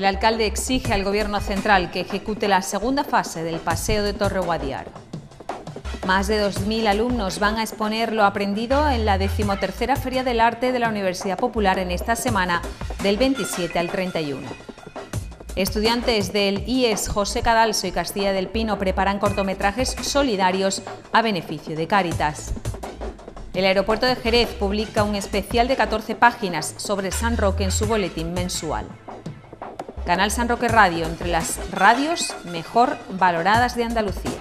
El alcalde exige al Gobierno central que ejecute la segunda fase del Paseo de Torre Guadiaro. Más de 2.000 alumnos van a exponer lo aprendido en la decimotercera Feria del Arte de la Universidad Popular en esta semana, del 27 al 31. Estudiantes del IES José Cadalso y Castilla del Pino preparan cortometrajes solidarios a beneficio de Cáritas. El aeropuerto de Jerez publica un especial de 14 páginas sobre San Roque en su boletín mensual. Canal San Roque Radio, entre las radios mejor valoradas de Andalucía.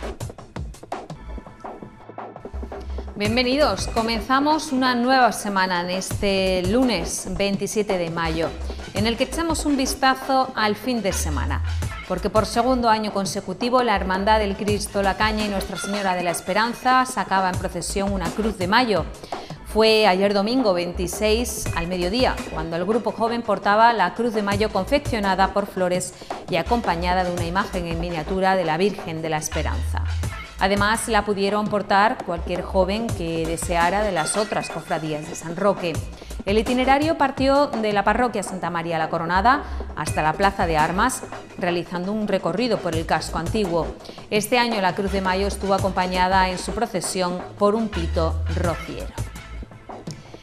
Bienvenidos, comenzamos una nueva semana en este lunes 27 de mayo, en el que echamos un vistazo al fin de semana, porque por segundo año consecutivo la Hermandad del Cristo, la Caña y Nuestra Señora de la Esperanza sacaba en procesión una cruz de mayo. Fue ayer domingo 26 al mediodía, cuando el grupo joven portaba la cruz de mayo confeccionada por flores y acompañada de una imagen en miniatura de la Virgen de la Esperanza. Además, la pudieron portar cualquier joven que deseara de las otras cofradías de San Roque. El itinerario partió de la parroquia Santa María la Coronada hasta la Plaza de Armas, realizando un recorrido por el casco antiguo. Este año la Cruz de Mayo estuvo acompañada en su procesión por un pito rociero.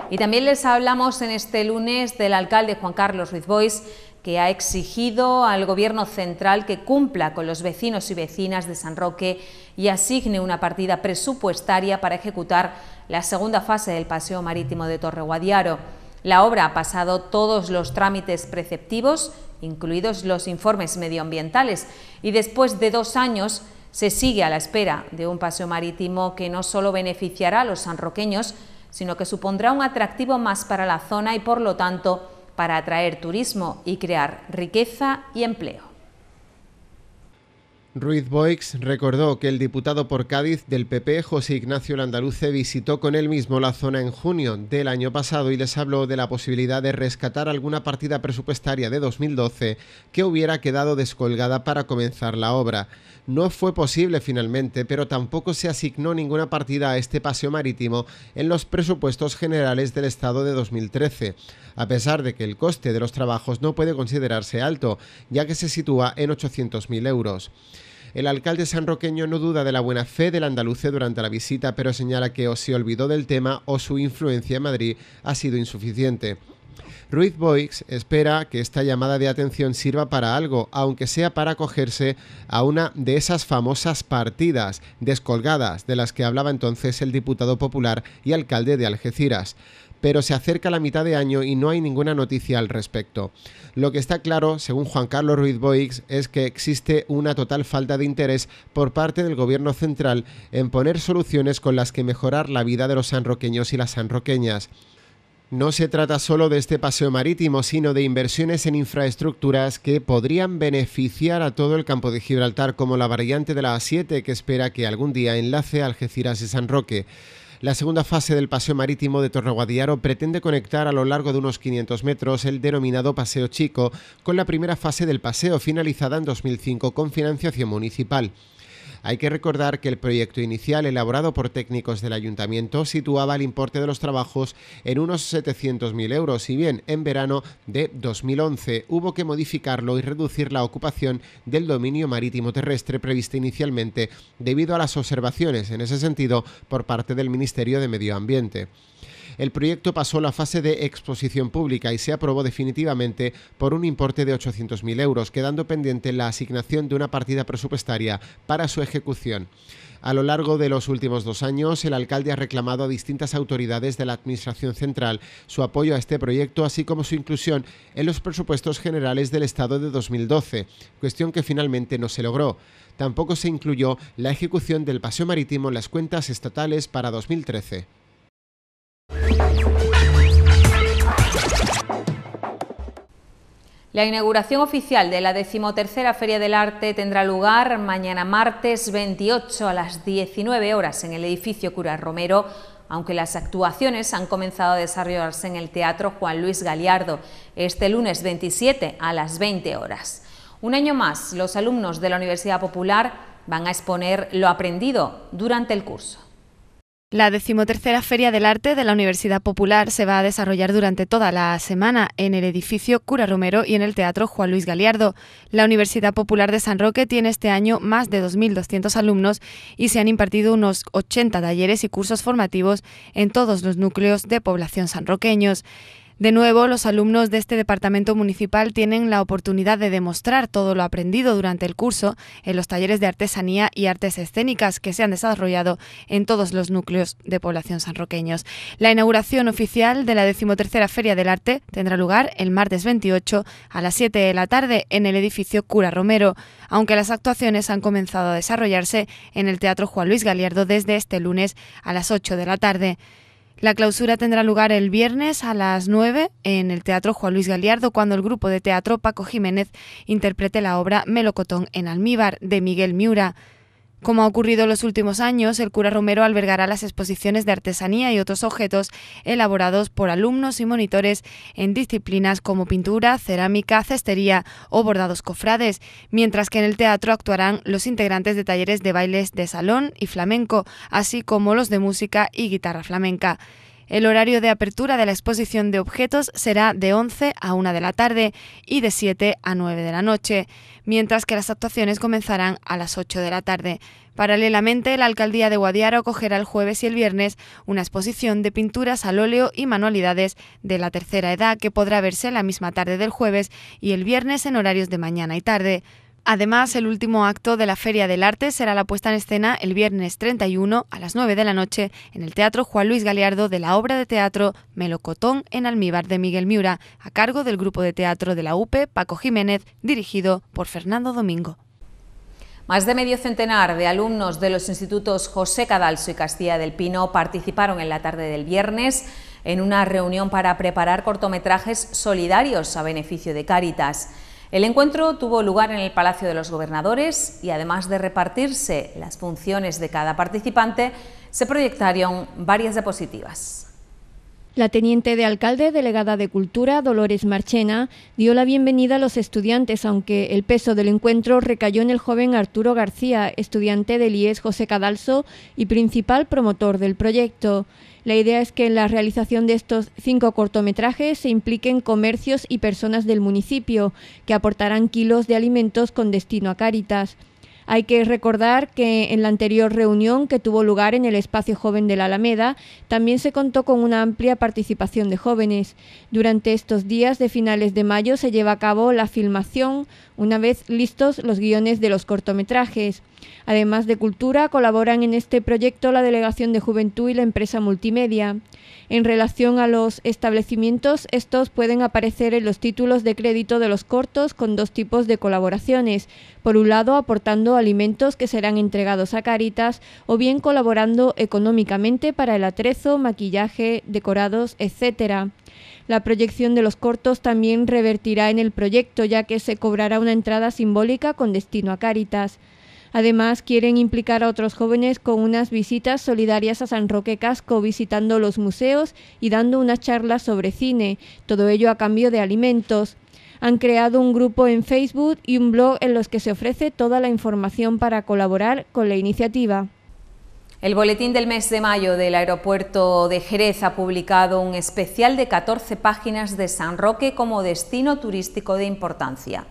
Y también les hablamos en este lunes del alcalde Juan Carlos Ruiz Bois, que ha exigido al Gobierno central que cumpla con los vecinos y vecinas de San Roque y asigne una partida presupuestaria para ejecutar la segunda fase del Paseo Marítimo de Torre Guadiaro. La obra ha pasado todos los trámites preceptivos, incluidos los informes medioambientales, y después de dos años se sigue a la espera de un paseo marítimo que no solo beneficiará a los sanroqueños, sino que supondrá un atractivo más para la zona y, por lo tanto, para atraer turismo y crear riqueza y empleo. Ruiz Boix recordó que el diputado por Cádiz del PP, José Ignacio Landaluce, visitó con él mismo la zona en junio del año pasado y les habló de la posibilidad de rescatar alguna partida presupuestaria de 2012 que hubiera quedado descolgada para comenzar la obra. No fue posible finalmente, pero tampoco se asignó ninguna partida a este paseo marítimo en los presupuestos generales del Estado de 2013, a pesar de que el coste de los trabajos no puede considerarse alto, ya que se sitúa en 800.000 euros. El alcalde sanroqueño no duda de la buena fe del andaluce durante la visita, pero señala que o se olvidó del tema o su influencia en Madrid ha sido insuficiente. Ruiz Boix espera que esta llamada de atención sirva para algo, aunque sea para acogerse a una de esas famosas partidas descolgadas de las que hablaba entonces el diputado popular y alcalde de Algeciras pero se acerca la mitad de año y no hay ninguna noticia al respecto. Lo que está claro, según Juan Carlos Ruiz Boix, es que existe una total falta de interés por parte del gobierno central en poner soluciones con las que mejorar la vida de los sanroqueños y las sanroqueñas. No se trata solo de este paseo marítimo, sino de inversiones en infraestructuras que podrían beneficiar a todo el campo de Gibraltar, como la variante de la A7 que espera que algún día enlace Algeciras y San Roque. La segunda fase del paseo marítimo de Torreguadiaro pretende conectar a lo largo de unos 500 metros el denominado Paseo Chico con la primera fase del paseo finalizada en 2005 con financiación municipal. Hay que recordar que el proyecto inicial elaborado por técnicos del ayuntamiento situaba el importe de los trabajos en unos 700.000 euros y bien en verano de 2011 hubo que modificarlo y reducir la ocupación del dominio marítimo terrestre prevista inicialmente debido a las observaciones en ese sentido por parte del Ministerio de Medio Ambiente el proyecto pasó la fase de exposición pública y se aprobó definitivamente por un importe de 800.000 euros, quedando pendiente la asignación de una partida presupuestaria para su ejecución. A lo largo de los últimos dos años, el alcalde ha reclamado a distintas autoridades de la Administración Central su apoyo a este proyecto, así como su inclusión en los presupuestos generales del Estado de 2012, cuestión que finalmente no se logró. Tampoco se incluyó la ejecución del paseo marítimo en las cuentas estatales para 2013. La inauguración oficial de la decimotercera Feria del Arte tendrá lugar mañana martes 28 a las 19 horas en el edificio Cura Romero, aunque las actuaciones han comenzado a desarrollarse en el Teatro Juan Luis Galiardo este lunes 27 a las 20 horas. Un año más, los alumnos de la Universidad Popular van a exponer lo aprendido durante el curso. La decimotercera Feria del Arte de la Universidad Popular se va a desarrollar durante toda la semana en el edificio Cura Romero y en el Teatro Juan Luis Galiardo. La Universidad Popular de San Roque tiene este año más de 2.200 alumnos y se han impartido unos 80 talleres y cursos formativos en todos los núcleos de población sanroqueños. De nuevo, los alumnos de este departamento municipal tienen la oportunidad de demostrar todo lo aprendido durante el curso en los talleres de artesanía y artes escénicas que se han desarrollado en todos los núcleos de población sanroqueños. La inauguración oficial de la decimotercera Feria del Arte tendrá lugar el martes 28 a las 7 de la tarde en el edificio Cura Romero, aunque las actuaciones han comenzado a desarrollarse en el Teatro Juan Luis Galiardo desde este lunes a las 8 de la tarde. La clausura tendrá lugar el viernes a las 9 en el Teatro Juan Luis Galiardo cuando el grupo de teatro Paco Jiménez interprete la obra Melocotón en almíbar de Miguel Miura. Como ha ocurrido en los últimos años, el cura Romero albergará las exposiciones de artesanía y otros objetos elaborados por alumnos y monitores en disciplinas como pintura, cerámica, cestería o bordados cofrades, mientras que en el teatro actuarán los integrantes de talleres de bailes de salón y flamenco, así como los de música y guitarra flamenca. El horario de apertura de la exposición de objetos será de 11 a 1 de la tarde y de 7 a 9 de la noche, mientras que las actuaciones comenzarán a las 8 de la tarde. Paralelamente, la alcaldía de Guadiaro acogerá el jueves y el viernes una exposición de pinturas al óleo y manualidades de la tercera edad que podrá verse la misma tarde del jueves y el viernes en horarios de mañana y tarde. Además, el último acto de la Feria del Arte será la puesta en escena el viernes 31 a las 9 de la noche en el Teatro Juan Luis Galeardo de la obra de teatro Melocotón en almíbar de Miguel Miura, a cargo del grupo de teatro de la UPE Paco Jiménez, dirigido por Fernando Domingo. Más de medio centenar de alumnos de los institutos José Cadalso y Castilla del Pino participaron en la tarde del viernes en una reunión para preparar cortometrajes solidarios a beneficio de Cáritas. El encuentro tuvo lugar en el Palacio de los Gobernadores y además de repartirse las funciones de cada participante, se proyectaron varias diapositivas. La teniente de alcalde, delegada de Cultura, Dolores Marchena, dio la bienvenida a los estudiantes, aunque el peso del encuentro recayó en el joven Arturo García, estudiante del IES José Cadalso y principal promotor del proyecto. La idea es que en la realización de estos cinco cortometrajes se impliquen comercios y personas del municipio, que aportarán kilos de alimentos con destino a Cáritas. Hay que recordar que en la anterior reunión que tuvo lugar en el espacio joven de la Alameda también se contó con una amplia participación de jóvenes. Durante estos días de finales de mayo se lleva a cabo la filmación una vez listos los guiones de los cortometrajes. Además de cultura, colaboran en este proyecto la Delegación de Juventud y la empresa multimedia. En relación a los establecimientos, estos pueden aparecer en los títulos de crédito de los cortos con dos tipos de colaboraciones. Por un lado, aportando alimentos que serán entregados a Caritas o bien colaborando económicamente para el atrezo, maquillaje, decorados, etc. La proyección de los cortos también revertirá en el proyecto, ya que se cobrará una entrada simbólica con destino a Caritas. Además, quieren implicar a otros jóvenes con unas visitas solidarias a San Roque Casco, visitando los museos y dando unas charlas sobre cine, todo ello a cambio de alimentos. Han creado un grupo en Facebook y un blog en los que se ofrece toda la información para colaborar con la iniciativa. El boletín del mes de mayo del aeropuerto de Jerez ha publicado un especial de 14 páginas de San Roque como destino turístico de importancia.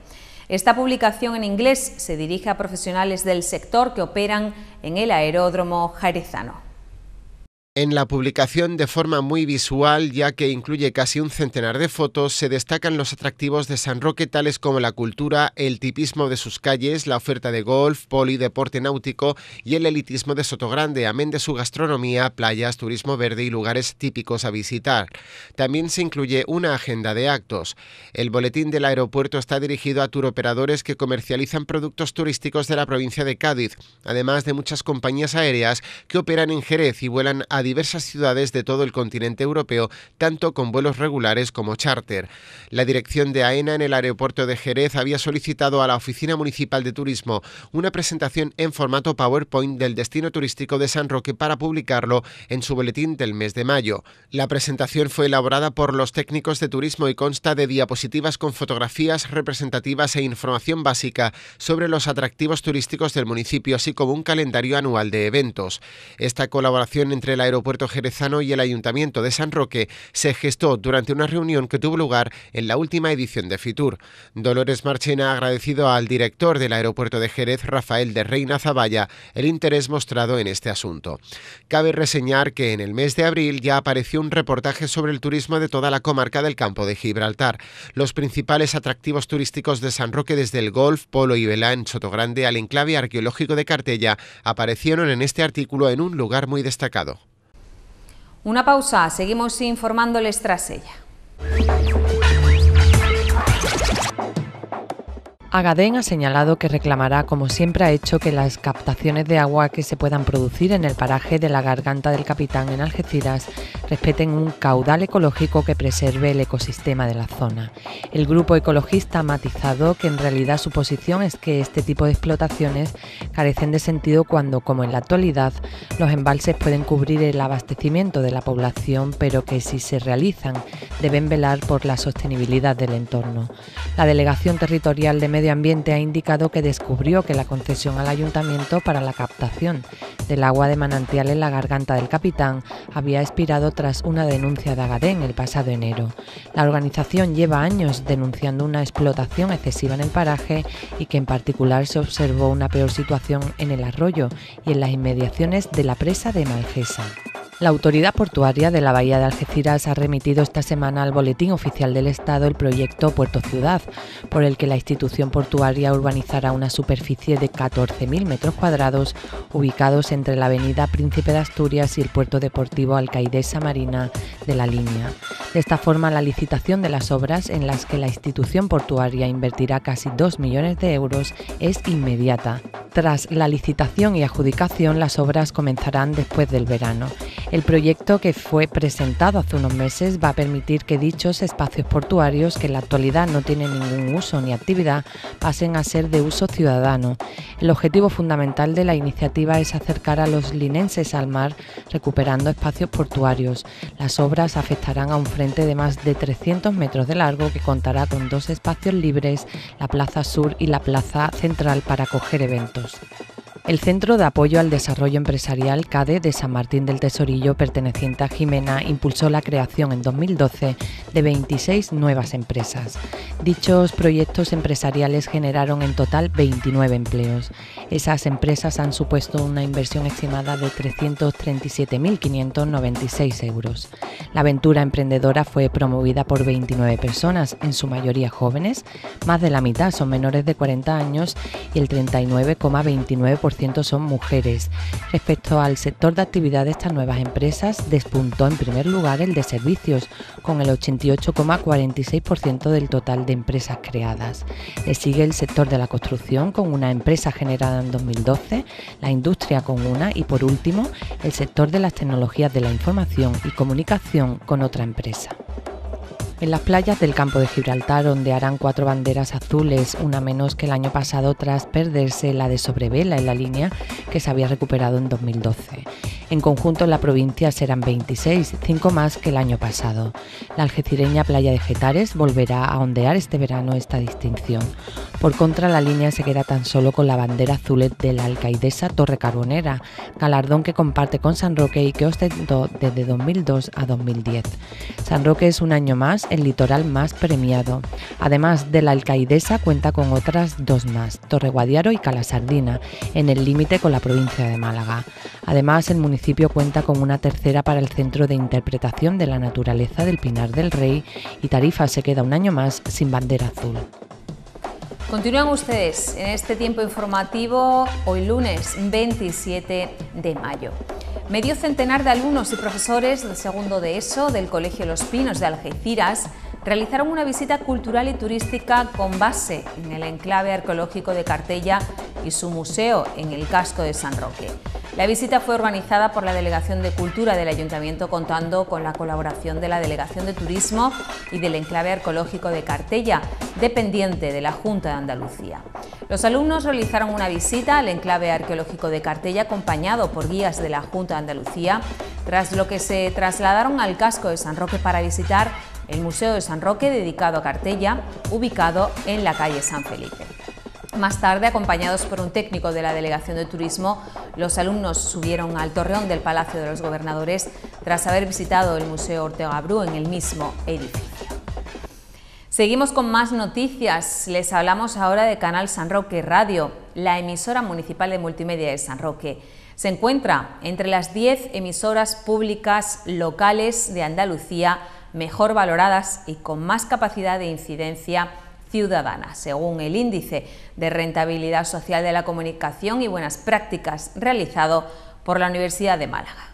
Esta publicación en inglés se dirige a profesionales del sector que operan en el aeródromo jerezano en la publicación de forma muy visual, ya que incluye casi un centenar de fotos, se destacan los atractivos de San Roque tales como la cultura, el tipismo de sus calles, la oferta de golf, poli, deporte náutico y el elitismo de Sotogrande, amén de su gastronomía, playas, turismo verde y lugares típicos a visitar. También se incluye una agenda de actos. El boletín del aeropuerto está dirigido a turoperadores que comercializan productos turísticos de la provincia de Cádiz, además de muchas compañías aéreas que operan en Jerez y vuelan a diversas ciudades de todo el continente europeo, tanto con vuelos regulares como charter. La dirección de AENA en el aeropuerto de Jerez había solicitado a la Oficina Municipal de Turismo una presentación en formato PowerPoint del destino turístico de San Roque para publicarlo en su boletín del mes de mayo. La presentación fue elaborada por los técnicos de turismo y consta de diapositivas con fotografías representativas e información básica sobre los atractivos turísticos del municipio, así como un calendario anual de eventos. Esta colaboración entre el aeropuerto jerezano y el Ayuntamiento de San Roque se gestó durante una reunión que tuvo lugar en la última edición de Fitur. Dolores Marchena ha agradecido al director del aeropuerto de Jerez, Rafael de Reina Zavalla, el interés mostrado en este asunto. Cabe reseñar que en el mes de abril ya apareció un reportaje sobre el turismo de toda la comarca del campo de Gibraltar. Los principales atractivos turísticos de San Roque desde el Golf, Polo y Vela en Sotogrande al enclave arqueológico de Cartella aparecieron en este artículo en un lugar muy destacado. Una pausa, seguimos informándoles tras ella. Agadén ha señalado que reclamará, como siempre ha hecho, que las captaciones de agua que se puedan producir en el paraje de la Garganta del Capitán en Algeciras respeten un caudal ecológico que preserve el ecosistema de la zona. El grupo ecologista ha matizado que en realidad su posición es que este tipo de explotaciones carecen de sentido cuando, como en la actualidad, los embalses pueden cubrir el abastecimiento de la población, pero que si se realizan deben velar por la sostenibilidad del entorno. La Delegación Territorial de Medio Ambiente ha indicado que descubrió que la concesión al ayuntamiento para la captación del agua de manantial en la garganta del capitán había expirado tras una denuncia de Agadén el pasado enero. La organización lleva años denunciando una explotación excesiva en el paraje y que en particular se observó una peor situación en el arroyo y en las inmediaciones de la presa de Malgesa. La autoridad portuaria de la Bahía de Algeciras ha remitido esta semana al Boletín Oficial del Estado el proyecto Puerto Ciudad, por el que la institución portuaria urbanizará una superficie de 14.000 metros cuadrados ubicados entre la avenida Príncipe de Asturias y el puerto deportivo Alcaidesa Marina de la línea. De esta forma, la licitación de las obras en las que la institución portuaria invertirá casi 2 millones de euros es inmediata. Tras la licitación y adjudicación, las obras comenzarán después del verano. El proyecto que fue presentado hace unos meses va a permitir que dichos espacios portuarios, que en la actualidad no tienen ningún uso ni actividad, pasen a ser de uso ciudadano. El objetivo fundamental de la iniciativa es acercar a los linenses al mar, recuperando espacios portuarios. Las obras afectarán a un frente de más de 300 metros de largo que contará con dos espacios libres, la Plaza Sur y la Plaza Central para acoger eventos. El Centro de Apoyo al Desarrollo Empresarial CADE de San Martín del Tesorillo, perteneciente a Jimena, impulsó la creación en 2012 de 26 nuevas empresas. Dichos proyectos empresariales generaron en total 29 empleos. Esas empresas han supuesto una inversión estimada de 337.596 euros. La aventura emprendedora fue promovida por 29 personas, en su mayoría jóvenes, más de la mitad son menores de 40 años y el 39,29% son mujeres. Respecto al sector de actividad de estas nuevas empresas, despuntó en primer lugar el de servicios, con el 88,46% del total de empresas creadas. Le sigue el sector de la construcción, con una empresa generada en 2012, la industria con una y por último el sector de las tecnologías de la información y comunicación con otra empresa. En las playas del campo de Gibraltar ondearán cuatro banderas azules, una menos que el año pasado tras perderse la de sobrevela en la línea que se había recuperado en 2012. En conjunto en la provincia serán 26, 5 más que el año pasado. La algecireña Playa de Getares volverá a ondear este verano esta distinción. Por contra, la línea se queda tan solo con la bandera azul de la alcaidesa Torre Carbonera, galardón que comparte con San Roque y que ostentó desde 2002 a 2010. San Roque es un año más el litoral más premiado. Además de la alcaidesa cuenta con otras dos más, Torre Guadiaro y Calasardina, en el límite con la provincia de Málaga. Además, el municipio cuenta con una tercera para el Centro de Interpretación de la Naturaleza del Pinar del Rey y Tarifa se queda un año más sin bandera azul. Continúan ustedes en este tiempo informativo hoy lunes 27 de mayo. Medio centenar de alumnos y profesores del segundo de ESO del Colegio Los Pinos de Algeciras realizaron una visita cultural y turística con base en el enclave arqueológico de Cartella y su museo en el casco de San Roque. La visita fue organizada por la Delegación de Cultura del Ayuntamiento contando con la colaboración de la Delegación de Turismo y del Enclave Arqueológico de Cartella, dependiente de la Junta de Andalucía. Los alumnos realizaron una visita al Enclave Arqueológico de Cartella acompañado por guías de la Junta de Andalucía, tras lo que se trasladaron al casco de San Roque para visitar el Museo de San Roque dedicado a Cartella, ubicado en la calle San Felipe. Más tarde, acompañados por un técnico de la Delegación de Turismo, Los alumnos subieron al torreón del Palacio de los Gobernadores tras haber visitado el Museo Ortega Bru en el mismo edificio. Seguimos con más noticias. Les hablamos ahora de Canal San Roque Radio, la emisora municipal de multimedia de San Roque. Se encuentra entre las 10 emisoras públicas locales de Andalucía mejor valoradas y con más capacidad de incidencia ciudadana, según el índice de rentabilidad social de la comunicación y buenas prácticas realizado por la Universidad de Málaga.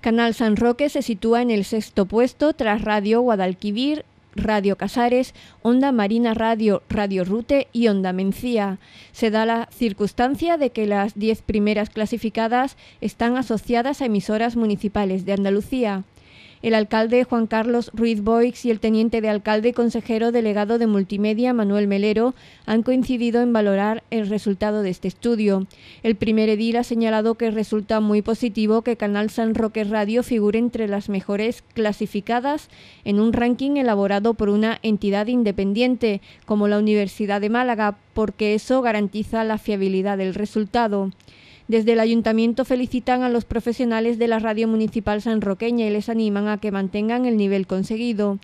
Canal San Roque se sitúa en el sexto puesto tras Radio Guadalquivir, Radio Casares, Onda Marina Radio, Radio Rute y Onda Mencía. Se da la circunstancia de que las diez primeras clasificadas están asociadas a emisoras municipales de Andalucía. El alcalde Juan Carlos Ruiz Boix y el teniente de alcalde y consejero delegado de multimedia Manuel Melero han coincidido en valorar el resultado de este estudio. El primer edil ha señalado que resulta muy positivo que Canal San Roque Radio figure entre las mejores clasificadas en un ranking elaborado por una entidad independiente como la Universidad de Málaga, porque eso garantiza la fiabilidad del resultado. Desde el ayuntamiento felicitan a los profesionales de la radio municipal sanroqueña y les animan a que mantengan el nivel conseguido.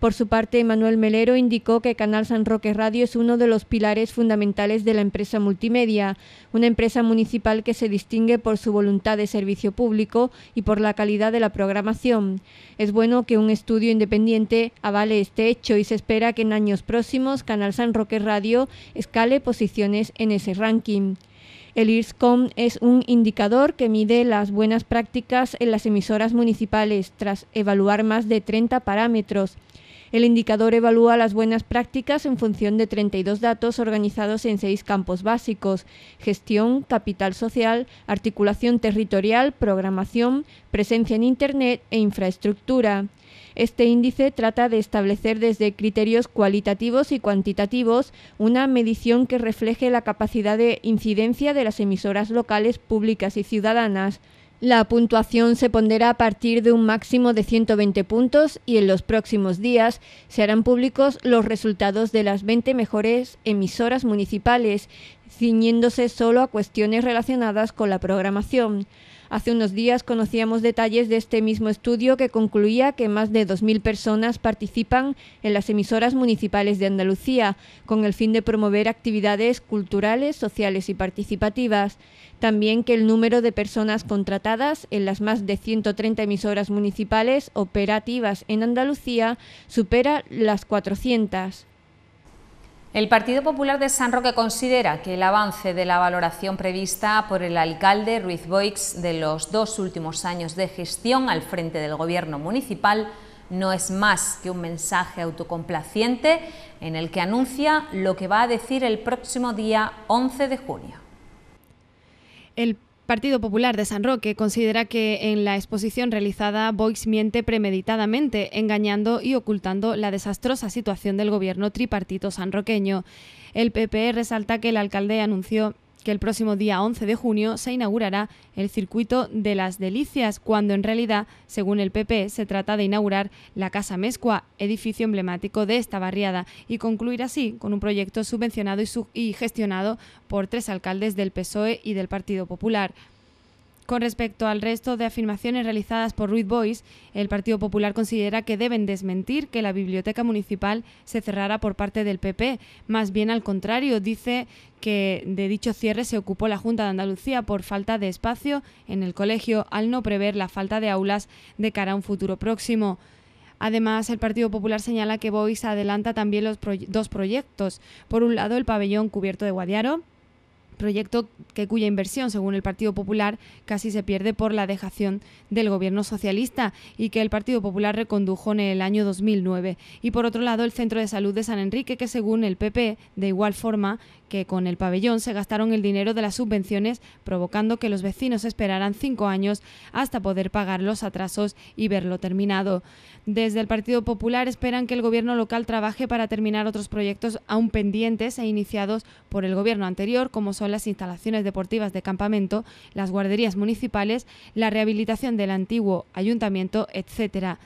Por su parte, Manuel Melero indicó que Canal San Roque Radio es uno de los pilares fundamentales de la empresa multimedia, una empresa municipal que se distingue por su voluntad de servicio público y por la calidad de la programación. Es bueno que un estudio independiente avale este hecho y se espera que en años próximos Canal San Roque Radio escale posiciones en ese ranking. El IRSCOM es un indicador que mide las buenas prácticas en las emisoras municipales tras evaluar más de 30 parámetros. El indicador evalúa las buenas prácticas en función de 32 datos organizados en seis campos básicos, gestión, capital social, articulación territorial, programación, presencia en Internet e infraestructura. Este índice trata de establecer desde criterios cualitativos y cuantitativos una medición que refleje la capacidad de incidencia de las emisoras locales públicas y ciudadanas. La puntuación se pondera a partir de un máximo de 120 puntos y en los próximos días se harán públicos los resultados de las 20 mejores emisoras municipales, ciñéndose solo a cuestiones relacionadas con la programación. Hace unos días conocíamos detalles de este mismo estudio que concluía que más de 2.000 personas participan en las emisoras municipales de Andalucía con el fin de promover actividades culturales, sociales y participativas. También que el número de personas contratadas en las más de 130 emisoras municipales operativas en Andalucía supera las 400. El Partido Popular de San Roque considera que el avance de la valoración prevista por el alcalde Ruiz Boix de los dos últimos años de gestión al frente del gobierno municipal no es más que un mensaje autocomplaciente en el que anuncia lo que va a decir el próximo día 11 de junio. Partido Popular de San Roque considera que en la exposición realizada Boix miente premeditadamente, engañando y ocultando la desastrosa situación del gobierno tripartito sanroqueño. El PP resalta que el alcalde anunció que el próximo día 11 de junio se inaugurará el circuito de las delicias, cuando en realidad, según el PP, se trata de inaugurar la Casa Mescua, edificio emblemático de esta barriada, y concluir así con un proyecto subvencionado y, y gestionado por tres alcaldes del PSOE y del Partido Popular. Con respecto al resto de afirmaciones realizadas por Ruiz Boys, el Partido Popular considera que deben desmentir que la biblioteca municipal se cerrara por parte del PP. Más bien al contrario, dice que de dicho cierre se ocupó la Junta de Andalucía por falta de espacio en el colegio al no prever la falta de aulas de cara a un futuro próximo. Además, el Partido Popular señala que Boys adelanta también los dos proyectos. Por un lado, el pabellón cubierto de Guadiaro, proyecto que cuya inversión, según el Partido Popular, casi se pierde por la dejación del gobierno socialista y que el Partido Popular recondujo en el año 2009. Y por otro lado, el Centro de Salud de San Enrique, que según el PP, de igual forma que con el pabellón se gastaron el dinero de las subvenciones, provocando que los vecinos esperaran cinco años hasta poder pagar los atrasos y verlo terminado. Desde el Partido Popular esperan que el gobierno local trabaje para terminar otros proyectos aún pendientes e iniciados por el gobierno anterior, como son las instalaciones deportivas de campamento, las guarderías municipales, la rehabilitación del antiguo ayuntamiento, etcétera.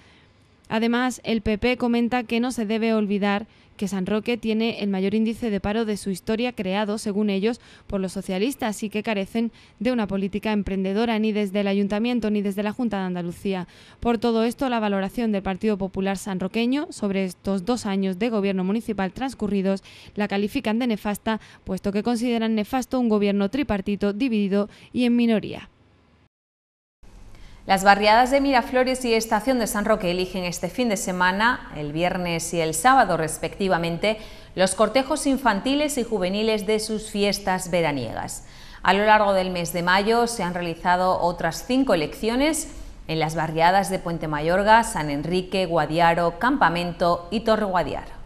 Además, el PP comenta que no se debe olvidar que San Roque tiene el mayor índice de paro de su historia creado, según ellos, por los socialistas y que carecen de una política emprendedora ni desde el Ayuntamiento ni desde la Junta de Andalucía. Por todo esto, la valoración del Partido Popular sanroqueño sobre estos dos años de gobierno municipal transcurridos la califican de nefasta, puesto que consideran nefasto un gobierno tripartito dividido y en minoría. Las barriadas de Miraflores y Estación de San Roque eligen este fin de semana, el viernes y el sábado respectivamente, los cortejos infantiles y juveniles de sus fiestas veraniegas. A lo largo del mes de mayo se han realizado otras cinco elecciones en las barriadas de Puente Mayorga, San Enrique, Guadiaro, Campamento y Torre Guadiaro.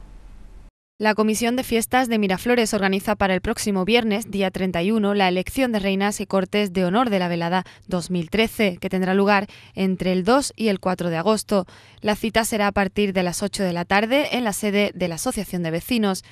La Comisión de Fiestas de Miraflores organiza para el próximo viernes, día 31, la elección de reinas y cortes de honor de la velada 2013, que tendrá lugar entre el 2 y el 4 de agosto. La cita será a partir de las 8 de la tarde en la sede de la Asociación de Vecinos.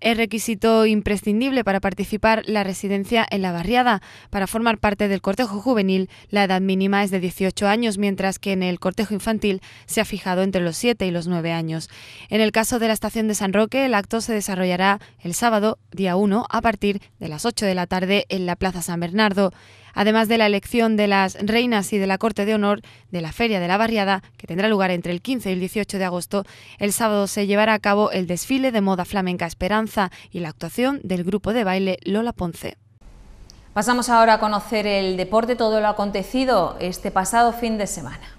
Es requisito imprescindible para participar la residencia en la barriada. Para formar parte del cortejo juvenil, la edad mínima es de 18 años, mientras que en el cortejo infantil se ha fijado entre los 7 y los 9 años. En el caso de la estación de San Roque, el acto se desarrollará el sábado, día 1, a partir de las 8 de la tarde en la Plaza San Bernardo además de la elección de las reinas y de la Corte de Honor de la Feria de la Barriada, que tendrá lugar entre el 15 y el 18 de agosto, el sábado se llevará a cabo el desfile de moda flamenca Esperanza y la actuación del grupo de baile Lola Ponce. Pasamos ahora a conocer el deporte, todo lo acontecido este pasado fin de semana.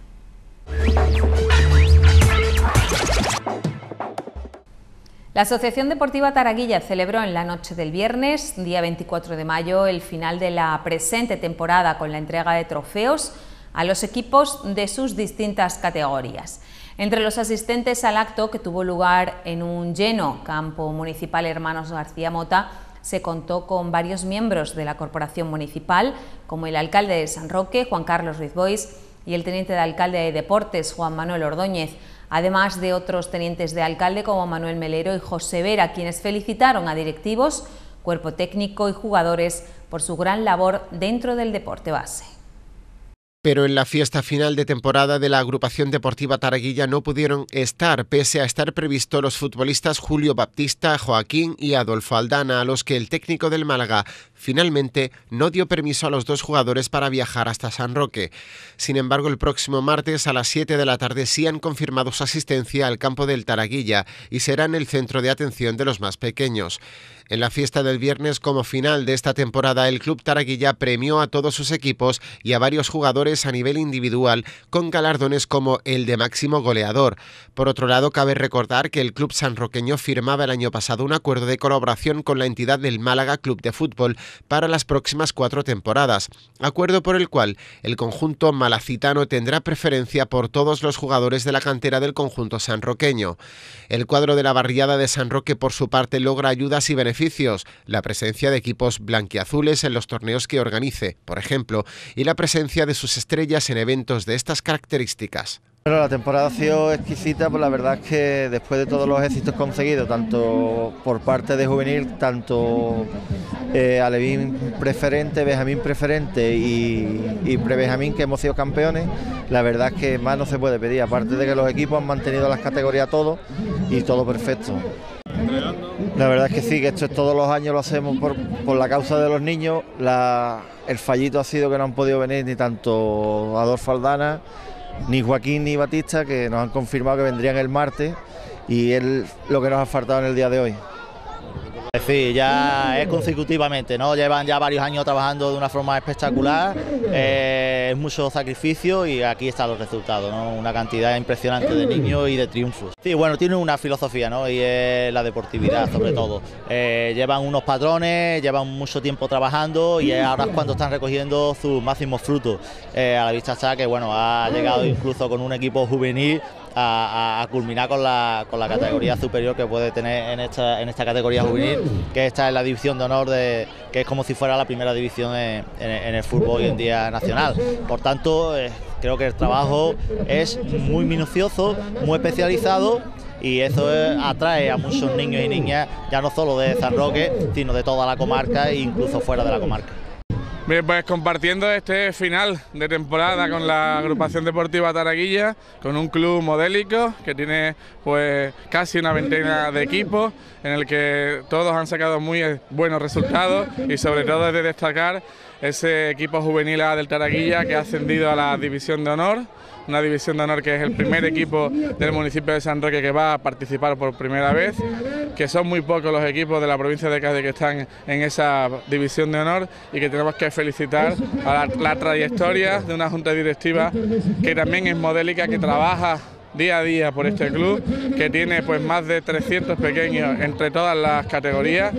La Asociación Deportiva Taraguilla celebró en la noche del viernes, día 24 de mayo, el final de la presente temporada con la entrega de trofeos a los equipos de sus distintas categorías. Entre los asistentes al acto, que tuvo lugar en un lleno campo municipal Hermanos García Mota, se contó con varios miembros de la corporación municipal, como el alcalde de San Roque, Juan Carlos Ruiz Bois, y el teniente de alcalde de Deportes, Juan Manuel Ordóñez, además de otros tenientes de alcalde como Manuel Melero y José Vera, quienes felicitaron a directivos, cuerpo técnico y jugadores por su gran labor dentro del deporte base. Pero en la fiesta final de temporada de la agrupación deportiva Taraguilla no pudieron estar, pese a estar previsto los futbolistas Julio Baptista, Joaquín y Adolfo Aldana, a los que el técnico del Málaga finalmente no dio permiso a los dos jugadores para viajar hasta San Roque. Sin embargo, el próximo martes a las 7 de la tarde sí han confirmado su asistencia al campo del Taraguilla y serán el centro de atención de los más pequeños. En la fiesta del viernes como final de esta temporada, el Club Taraguilla premió a todos sus equipos y a varios jugadores a nivel individual con galardones como el de máximo goleador. Por otro lado, cabe recordar que el Club sanroqueño firmaba el año pasado un acuerdo de colaboración con la entidad del Málaga Club de Fútbol para las próximas cuatro temporadas, acuerdo por el cual el conjunto malacitano tendrá preferencia por todos los jugadores de la cantera del conjunto sanroqueño. El cuadro de la barriada de San Roque, por su parte, logra ayudas y beneficios la presencia de equipos blanquiazules en los torneos que organice, por ejemplo, y la presencia de sus estrellas en eventos de estas características. Bueno, la temporada ha sido exquisita, pues la verdad es que después de todos los éxitos conseguidos, tanto por parte de juvenil, tanto eh, Alevín preferente, Benjamín preferente y, y pre-Benjamín que hemos sido campeones, la verdad es que más no se puede pedir, aparte de que los equipos han mantenido las categorías todos y todo perfecto. La verdad es que sí, que esto es todos los años lo hacemos por, la causa de los niños. el fallito ha sido que no han podido venir ni tanto Adolfo Aldana, ni Joaquín ni Batista, que nos han confirmado que vendrían el martes y es lo que nos ha faltado en el día de hoy. Sí, ya es consecutivamente, ¿no? Llevan ya varios años trabajando de una forma espectacular, eh, es mucho sacrificio y aquí están los resultados, ¿no? Una cantidad impresionante de niños y de triunfos. Sí, bueno, tienen una filosofía, ¿no? Y es la deportividad, sobre todo. Eh, llevan unos patrones, llevan mucho tiempo trabajando y ahora es cuando están recogiendo sus máximos frutos. Eh, a la vista está que, bueno, ha llegado incluso con un equipo juvenil a, culminar con la, con la, categoría superior que puede tener en esta, en esta categoría juvenil, que esta es la división de honor, de, que es como si fuera la primera división en, el fútbol hoy en día nacional. Por tanto, eh, creo que el trabajo es muy minucioso, muy especializado y eso atrae a muchos niños y niñas, ya no solo de San Roque, sino de toda la comarca e incluso fuera de la comarca. Bien, pues compartiendo este final de temporada con la agrupación deportiva Taraguilla, con un club modélico que tiene pues casi una veintena de equipos, en el que todos han sacado muy buenos resultados y sobre todo es de destacar ese equipo juvenil del Taraguilla que ha ascendido a la división de honor una división de honor que es el primer equipo del municipio de San Roque que va a participar por primera vez, que son muy pocos los equipos de la provincia de Cádiz que están en esa división de honor y que tenemos que felicitar a la, trayectoria de una junta directiva que también es modélica, que trabaja día a día por este club, que tiene pues más de 300 pequeños entre todas las categorías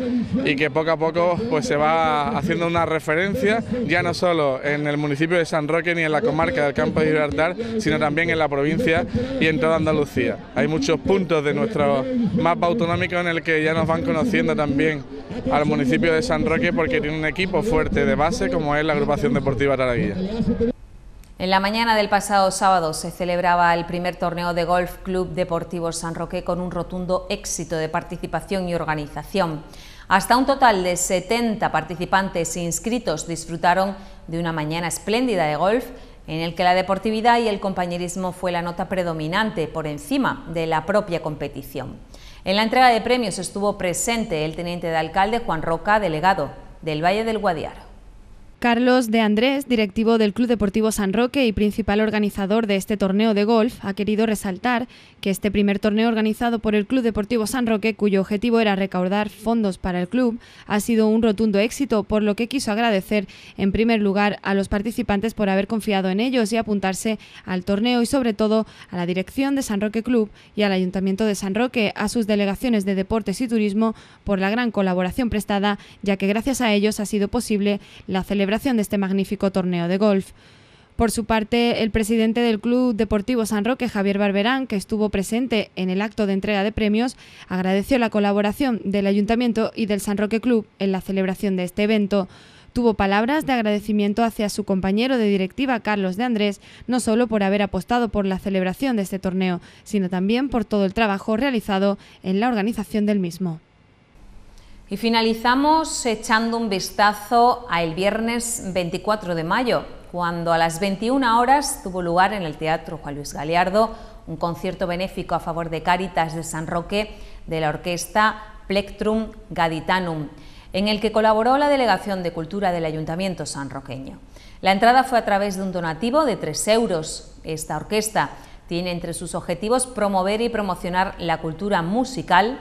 y que poco a poco pues se va haciendo una referencia ya no solo en el municipio de San Roque ni en la comarca del Campo de Gibraltar, sino también en la provincia y en toda Andalucía. Hay muchos puntos de nuestro mapa autonómico en el que ya nos van conociendo también al municipio de San Roque porque tiene un equipo fuerte de base como es la agrupación deportiva Taraguilla. En la mañana del pasado sábado se celebraba el primer torneo de Golf Club Deportivo San Roque con un rotundo éxito de participación y organización. Hasta un total de 70 participantes inscritos disfrutaron de una mañana espléndida de golf en el que la deportividad y el compañerismo fue la nota predominante por encima de la propia competición. En la entrega de premios estuvo presente el teniente de alcalde Juan Roca, delegado del Valle del Guadiaro. Carlos de Andrés, directivo del Club Deportivo San Roque y principal organizador de este torneo de golf, ha querido resaltar que este primer torneo organizado por el Club Deportivo San Roque, cuyo objetivo era recaudar fondos para el club, ha sido un rotundo éxito, por lo que quiso agradecer en primer lugar a los participantes por haber confiado en ellos y apuntarse al torneo y sobre todo a la dirección de San Roque Club y al Ayuntamiento de San Roque, a sus delegaciones de deportes y turismo por la gran colaboración prestada, ya que gracias a ellos ha sido posible la celebración de este magnífico torneo de golf. Por su parte, el presidente del Club Deportivo San Roque, Javier Barberán, que estuvo presente en el acto de entrega de premios, agradeció la colaboración del Ayuntamiento y del San Roque Club en la celebración de este evento. Tuvo palabras de agradecimiento hacia su compañero de directiva, Carlos de Andrés, no solo por haber apostado por la celebración de este torneo, sino también por todo el trabajo realizado en la organización del mismo. Y finalizamos echando un vistazo al viernes 24 de mayo, cuando a las 21 horas tuvo lugar en el Teatro Juan Luis Galiardo un concierto benéfico a favor de Cáritas de San Roque de la orquesta Plectrum Gaditanum, en el que colaboró la Delegación de Cultura del Ayuntamiento sanroqueño. La entrada fue a través de un donativo de 3 euros. Esta orquesta tiene entre sus objetivos promover y promocionar la cultura musical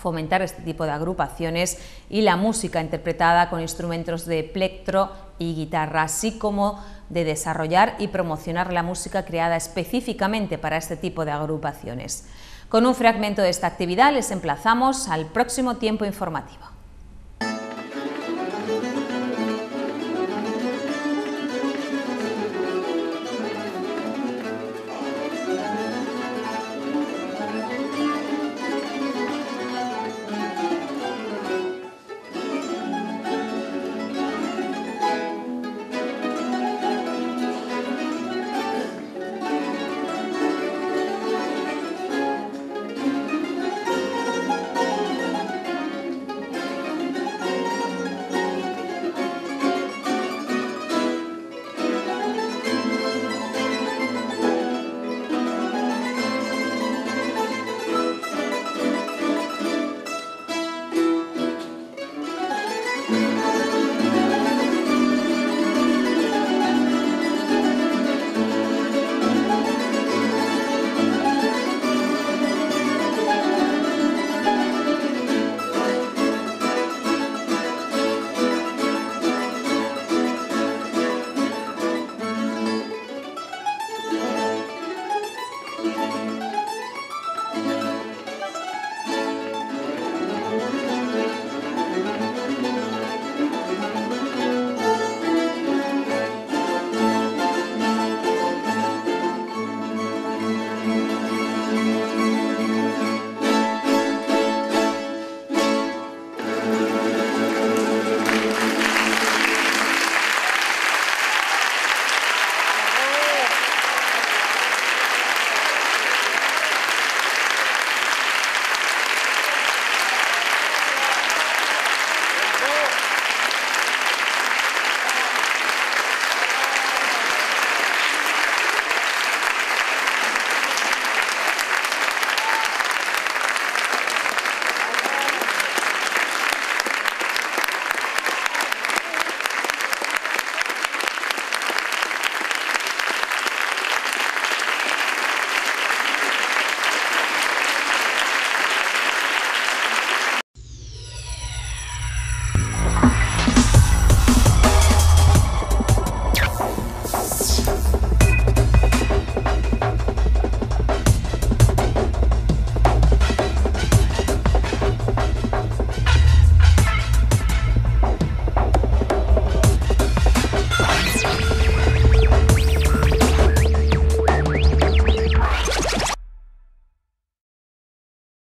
fomentar este tipo de agrupaciones y la música interpretada con instrumentos de plectro y guitarra, así como de desarrollar y promocionar la música creada específicamente para este tipo de agrupaciones. Con un fragmento de esta actividad les emplazamos al próximo tiempo informativo.